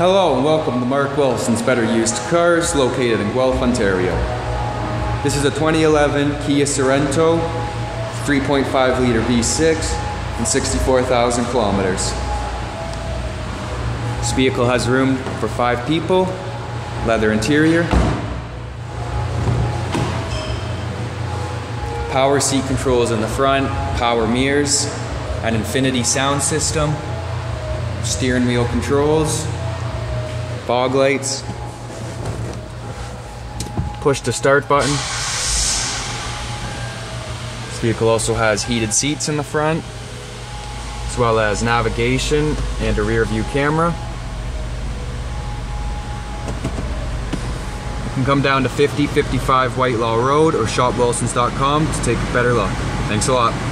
Hello and welcome to Mark Wilson's Better Used Cars, located in Guelph, Ontario. This is a 2011 Kia Sorento, 3.5 liter V6, and 64,000 kilometers. This vehicle has room for five people, leather interior, power seat controls in the front, power mirrors, an infinity sound system, steering wheel controls, fog lights, push the start button. This vehicle also has heated seats in the front, as well as navigation and a rear view camera. You can come down to 5055 Whitelaw Road or shopwilsons.com to take a better look. Thanks a lot.